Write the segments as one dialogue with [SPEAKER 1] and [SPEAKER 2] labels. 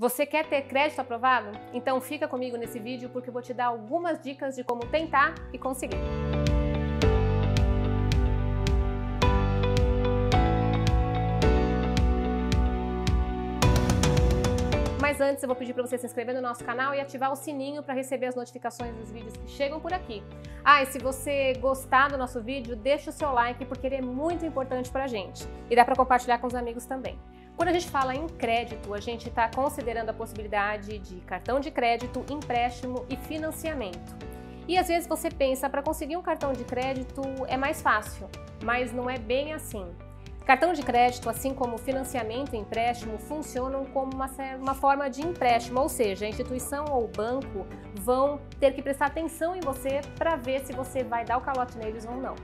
[SPEAKER 1] Você quer ter crédito aprovado? Então fica comigo nesse vídeo porque eu vou te dar algumas dicas de como tentar e conseguir. Mas antes eu vou pedir para você se inscrever no nosso canal e ativar o sininho para receber as notificações dos vídeos que chegam por aqui. Ah, e se você gostar do nosso vídeo, deixa o seu like porque ele é muito importante para a gente. E dá para compartilhar com os amigos também. Quando a gente fala em crédito, a gente está considerando a possibilidade de cartão de crédito, empréstimo e financiamento. E às vezes você pensa, para conseguir um cartão de crédito é mais fácil, mas não é bem assim. Cartão de crédito, assim como financiamento e empréstimo, funcionam como uma, uma, forma de empréstimo, ou seja, a instituição ou o banco vão ter que prestar atenção em você para ver se você vai dar o calote neles ou não.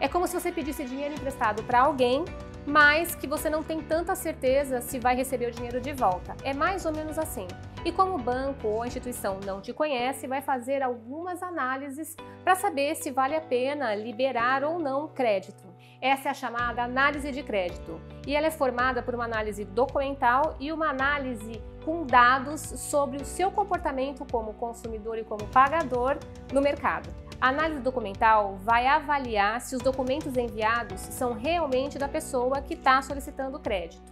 [SPEAKER 1] É como se você pedisse dinheiro emprestado para alguém mas que você não tem tanta certeza se vai receber o dinheiro de volta. É mais ou menos assim. E como o banco ou a instituição não te conhece, vai fazer algumas análises para saber se vale a pena liberar ou não crédito. Essa é a chamada análise de crédito. E ela é formada por uma análise documental e uma análise com dados sobre o seu comportamento como consumidor e como pagador no mercado. A análise documental vai avaliar se os documentos enviados são realmente da pessoa que está solicitando o crédito.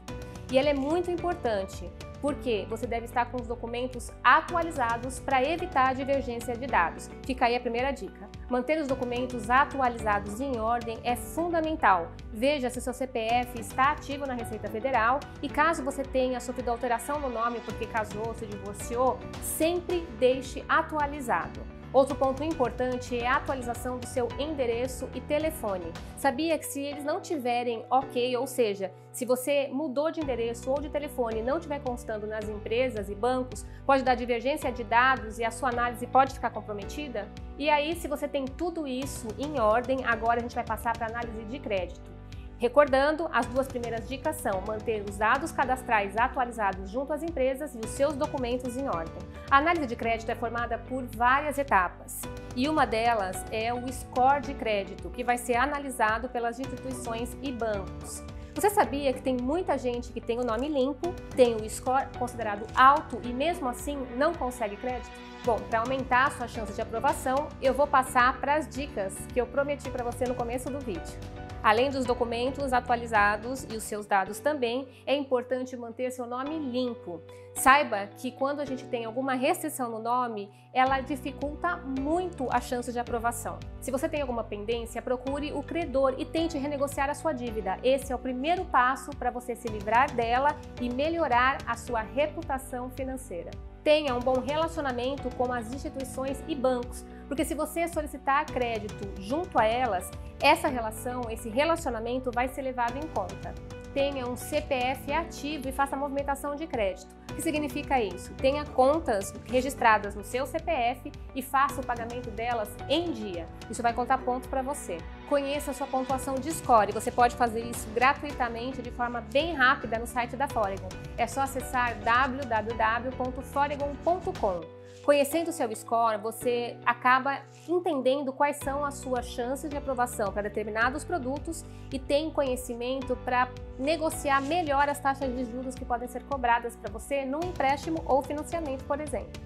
[SPEAKER 1] E ela é muito importante, porque você deve estar com os documentos atualizados para evitar divergência de dados. Fica aí a primeira dica. Manter os documentos atualizados em ordem é fundamental. Veja se seu CPF está ativo na Receita Federal e caso você tenha sofrido alteração no nome porque casou, se divorciou, sempre deixe atualizado. Outro ponto importante é a atualização do seu endereço e telefone. Sabia que se eles não tiverem ok, ou seja, se você mudou de endereço ou de telefone e não estiver constando nas empresas e bancos, pode dar divergência de dados e a sua análise pode ficar comprometida? E aí, se você tem tudo isso em ordem, agora a gente vai passar para análise de crédito. Recordando, as duas primeiras dicas são manter os dados cadastrais atualizados junto às empresas e os seus documentos em ordem. A análise de crédito é formada por várias etapas e uma delas é o score de crédito, que vai ser analisado pelas instituições e bancos. Você sabia que tem muita gente que tem o nome limpo, tem o score considerado alto e mesmo assim não consegue crédito? Bom, para aumentar a sua chance de aprovação, eu vou passar para as dicas que eu prometi para você no começo do vídeo. Além dos documentos atualizados e os seus dados também, é importante manter seu nome limpo. Saiba que quando a gente tem alguma restrição no nome, ela dificulta muito a chance de aprovação. Se você tem alguma pendência, procure o credor e tente renegociar a sua dívida. Esse é o primeiro passo para você se livrar dela e melhorar a sua reputação financeira. Tenha um bom relacionamento com as instituições e bancos, porque se você solicitar crédito junto a elas, essa relação, esse relacionamento vai ser levado em conta. Tenha um CPF ativo e faça movimentação de crédito. O que significa isso? Tenha contas registradas no seu CPF e faça o pagamento delas em dia. Isso vai contar pontos para você. Conheça a sua pontuação de score. Você pode fazer isso gratuitamente de forma bem rápida no site da Foregon. É só acessar www.foregon.com. Conhecendo o seu score, você acaba entendendo quais são as suas chances de aprovação para determinados produtos e tem conhecimento para negociar melhor as taxas de juros que podem ser cobradas para você num empréstimo ou financiamento, por exemplo.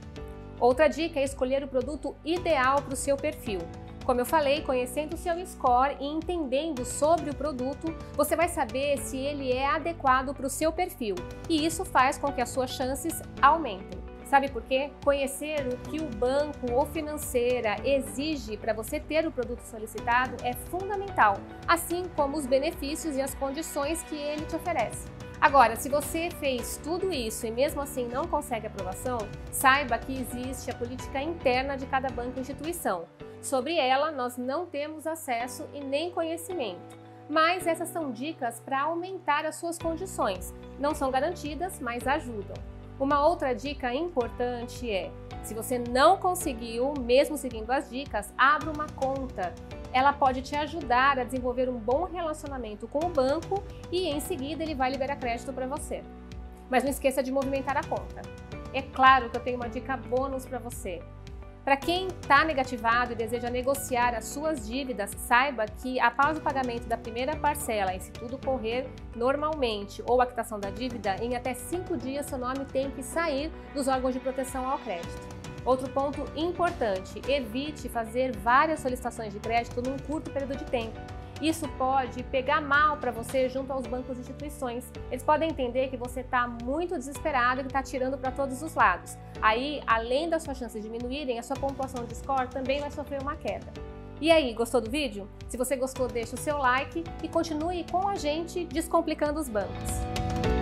[SPEAKER 1] Outra dica é escolher o produto ideal para o seu perfil. Como eu falei, conhecendo o seu score e entendendo sobre o produto, você vai saber se ele é adequado para o seu perfil e isso faz com que as suas chances aumentem. Sabe por quê? Conhecer o que o banco ou financeira exige para você ter o produto solicitado é fundamental, assim como os benefícios e as condições que ele te oferece. Agora, se você fez tudo isso e mesmo assim não consegue aprovação, saiba que existe a política interna de cada banco e instituição. Sobre ela, nós não temos acesso e nem conhecimento. Mas essas são dicas para aumentar as suas condições. Não são garantidas, mas ajudam. Uma outra dica importante é, se você não conseguiu, mesmo seguindo as dicas, abra uma conta. Ela pode te ajudar a desenvolver um bom relacionamento com o banco e em seguida ele vai liberar crédito para você. Mas não esqueça de movimentar a conta. É claro que eu tenho uma dica bônus para você. Para quem está negativado e deseja negociar as suas dívidas, saiba que após o pagamento da primeira parcela, e se tudo correr normalmente, ou a quitação da dívida, em até cinco dias seu nome tem que sair dos órgãos de proteção ao crédito. Outro ponto importante: evite fazer várias solicitações de crédito num curto período de tempo. Isso pode pegar mal para você junto aos bancos e instituições. Eles podem entender que você está muito desesperado e que está tirando para todos os lados. Aí, além das suas chances diminuírem, a sua pontuação de score também vai sofrer uma queda. E aí, gostou do vídeo? Se você gostou, deixa o seu like e continue com a gente descomplicando os bancos.